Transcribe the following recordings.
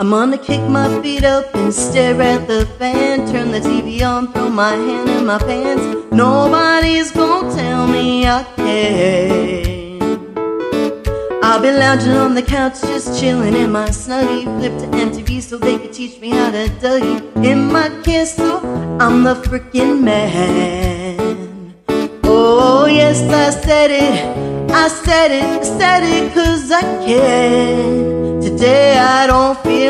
I'm gonna kick my feet up and stare at the fan, turn the TV on, throw my hand in my pants. Nobody's gonna tell me I can't. I'll be lounging on the couch, just chilling in my snuggie. Flip to MTV so they could teach me how to Dougie. In my castle, oh, I'm the freaking man. Oh, yes, I said it. I said it, said it, cause I can. Today I don't feel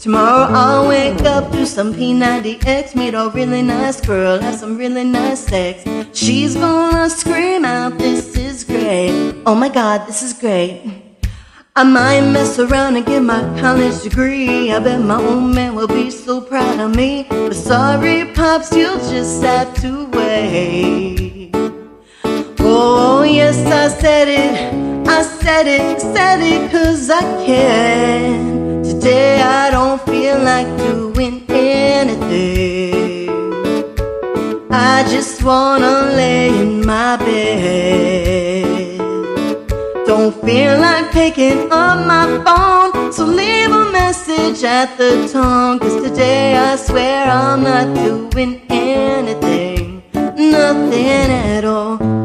Tomorrow I'll wake up, do some P90X, meet a really nice girl, have some really nice sex. She's gonna scream out, this is great. Oh my god, this is great. I might mess around and get my college degree. I bet my old man will be so proud of me. But sorry, Pops, you'll just have to wait. Oh, yes, I said it. I said it, said it, cause I can. I just wanna lay in my bed. Don't feel like picking up my phone, so leave a message at the tone. Cause today I swear I'm not doing anything, nothing at all.